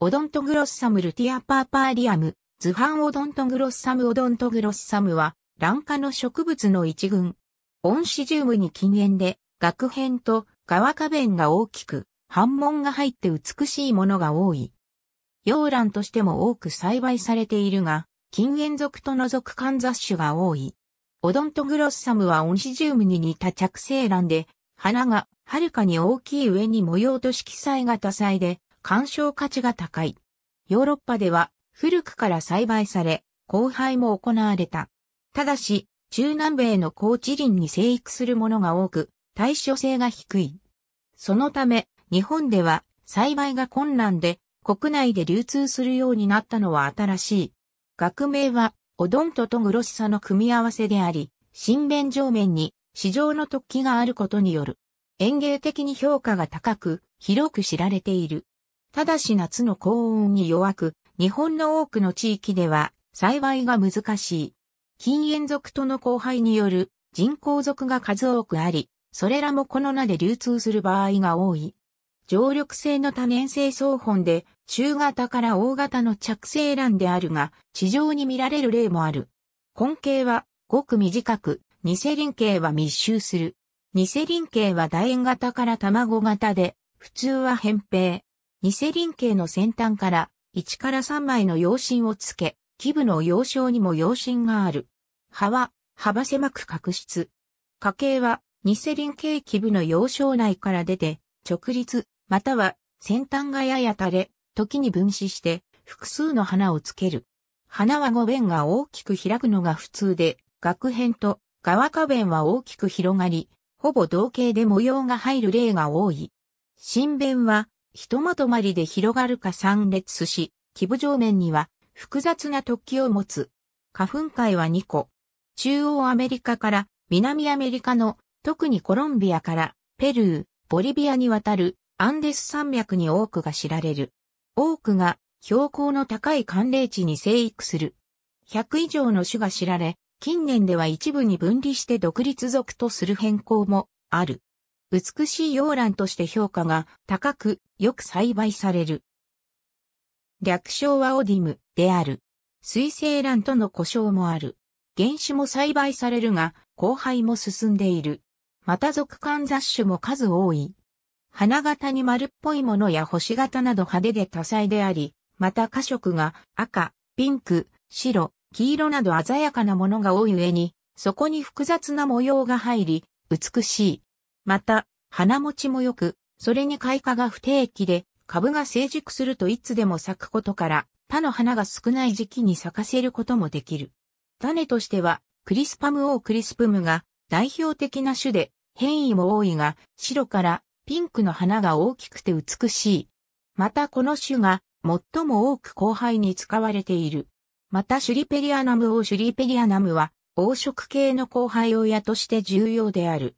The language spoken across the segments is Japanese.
オドントグロッサムルティアパーパーリアム、ズファンオドントグロッサムオドントグロッサムは、ラン科の植物の一群。オンシジウムに近縁で、萼片と側花弁が大きく、斑紋が入って美しいものが多い。洋蘭としても多く栽培されているが、近縁属との属間雑種が多い。オドントグロッサムはオンシジウムに似た着生蘭で、花がはるかに大きい上に模様と色彩が多彩で、鑑賞価値が高い。ヨーロッパでは古くから栽培され、交配も行われた。ただし、中南米の高地林に生育するものが多く、対処性が低い。そのため、日本では栽培が困難で、国内で流通するようになったのは新しい。学名は、オドントとグロッサの組み合わせであり、新弁上面に市場の突起があることによる。園芸的に評価が高く、広く知られている。ただし夏の高温に弱く、日本の多くの地域では栽培が難しい。禁煙属との交配による人工属が数多くあり、それらもこの名で流通する場合が多い。常緑性の多年生草本で中型から大型の着生卵であるが、地上に見られる例もある。根茎はごく短く、偽輪茎は密集する。偽輪茎は楕円型から卵型で、普通は扁平。偽輪茎の先端から1から3枚の葉芯をつけ、基部の葉鞘にも葉芯がある。葉は幅狭く角質。花茎は偽輪茎基部の葉鞘内から出て直立、または先端がやや垂れ、時に分子して複数の花をつける。花は五弁が大きく開くのが普通で、学片と側花弁は大きく広がり、ほぼ同型で模様が入る例が多い。新弁はひとまとまりで広がるか三列し、基部上面には複雑な突起を持つ。花粉界は2個。中央アメリカから南アメリカの特にコロンビアからペルー、ボリビアに渡るアンデス山脈に多くが知られる。多くが標高の高い寒冷地に生育する。100以上の種が知られ、近年では一部に分離して独立属とする変更もある。美しい洋蘭として評価が高く、よく栽培される。略称はオディムである。水生蘭との故障もある。原種も栽培されるが、交配も進んでいる。また属間雑種も数多い。花形に丸っぽいものや星型など派手で多彩であり、また花色が赤、ピンク、白、黄色など鮮やかなものが多い上に、そこに複雑な模様が入り、美しい。また、花持ちも良く、それに開花が不定期で、株が成熟するといつでも咲くことから、他の花が少ない時期に咲かせることもできる。種としては、クリスパムオークリスプムが代表的な種で、変異も多いが、白からピンクの花が大きくて美しい。またこの種が最も多く交配に使われている。またシュリペリアナムオーシュリペリアナムは黄色系の交配親として重要である。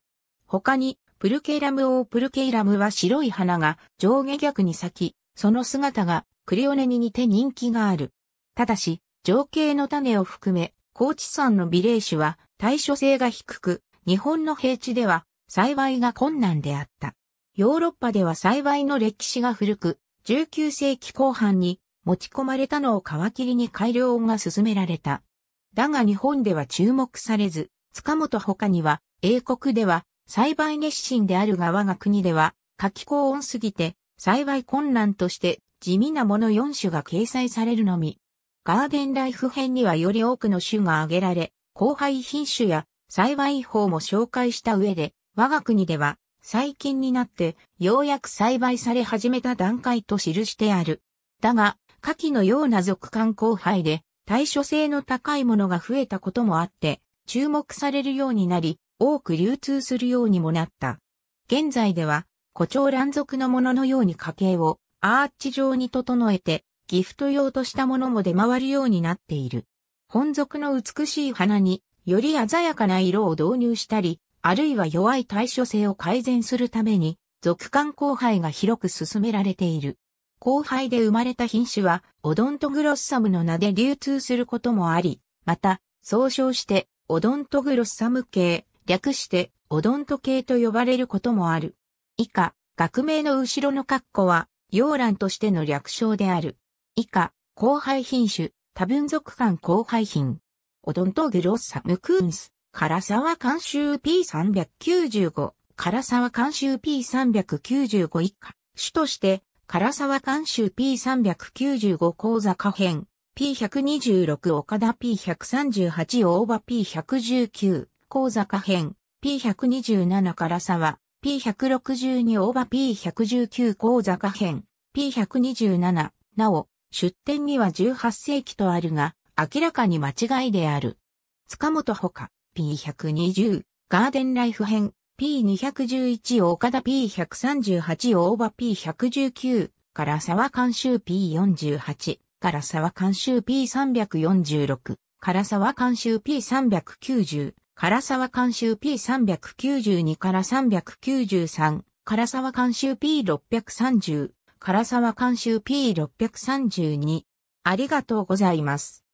他に、プルケイラムオープルケイラムは白い花が上下逆に咲き、その姿がクリオネに似て人気がある。ただし、上系の種を含め、高地産の美霊種は対処性が低く、日本の平地では栽培が困難であった。ヨーロッパでは栽培の歴史が古く、19世紀後半に持ち込まれたのを皮切りに改良が進められた。だが日本では注目されず、塚本他には、英国では栽培熱心であるが我が国では、夏季高温すぎて、栽培困難として地味なもの4種が掲載されるのみ。ガーデンライフ編にはより多くの種が挙げられ、後輩品種や栽培法も紹介した上で、我が国では最近になってようやく栽培され始めた段階と記してある。だが、夏季のような属間交配で対処性の高いものが増えたこともあって、注目されるようになり、多く流通するようにもなった。現在では、胡蝶乱属のもののように家計をアーチ状に整えて、ギフト用としたものも出回るようになっている。本属の美しい花により鮮やかな色を導入したり、あるいは弱い対処性を改善するために、属間交配が広く進められている。交配で生まれた品種は、オドントグロッサムの名で流通することもあり、また、総称して、オドントグロッサム系、略してオドント系と呼ばれることもある。以下、学名の後ろの括弧は、洋蘭としての略称である。以下、後輩品種、多分属間後輩品。オドントグロッサムクーンス、唐沢監修 P395、唐沢監修 P395 以下。主として、唐沢監修 P395 講座可編、P126 岡田 P138 大場 P119 講座可編、P127 唐沢、P162 大場 P119 講座可編、P127 なお、出典には18世紀とあるが、明らかに間違いである。塚本ほか、P120、ガーデンライフ編、P211 岡田 P138 大場 P119、唐沢監修 P48、唐沢監修 P346、唐沢監修 P390、唐沢監修 P392 から393、唐沢監修 P630、唐沢監修 P632。ありがとうございます。